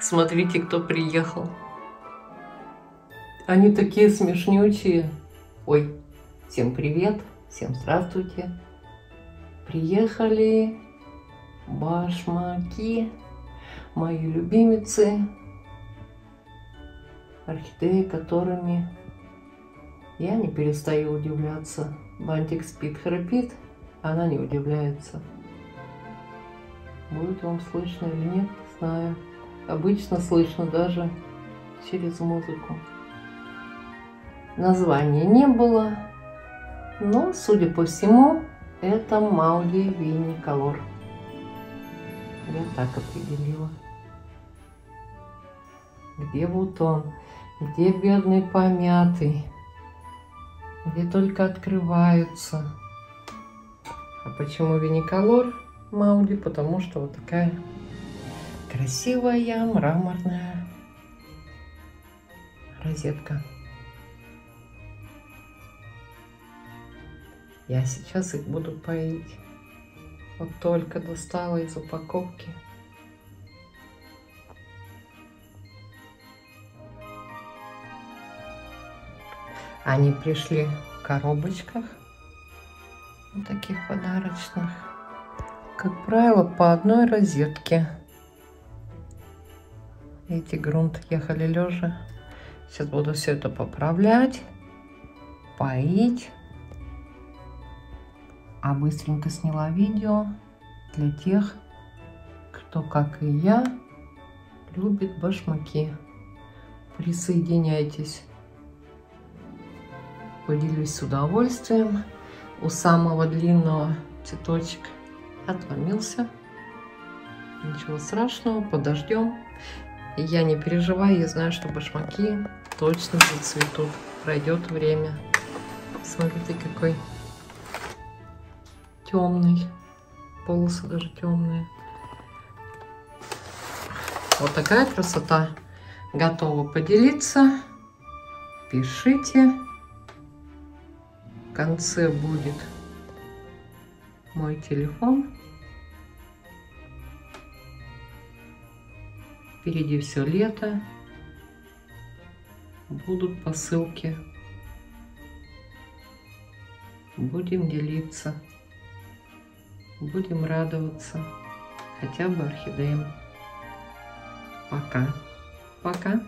Смотрите, кто приехал. Они такие смешнючие. Ой, всем привет, всем здравствуйте. Приехали башмаки, мои любимицы, орхидеи, которыми я не перестаю удивляться. Бантик спит, храпит, она не удивляется. Будет вам слышно или нет, не знаю. Обычно слышно даже через музыку. Названия не было, но, судя по всему, это Маули Винни Колор. Я так определила. Где вот он? Где бедный помятый? Где только открываются? А почему Винниколор Маули? Потому что вот такая красивая мраморная розетка. Я сейчас их буду поить. Вот только достала из упаковки. Они пришли в коробочках, вот таких подарочных. Как правило, по одной розетке. Эти грунт ехали лежа. Сейчас буду все это поправлять, поить. А быстренько сняла видео для тех, кто, как и я, любит башмаки. Присоединяйтесь. Поделюсь с удовольствием. У самого длинного цветочек отломился. Ничего страшного, подождем. Я не переживаю, я знаю, что башмаки точно зацветут. Пройдет время. Смотрите, какой темный. Полосы даже темные. Вот такая красота. Готова поделиться. Пишите. В конце будет мой телефон. Впереди все лето. Будут посылки. Будем делиться. Будем радоваться хотя бы орхидеям. Пока. Пока.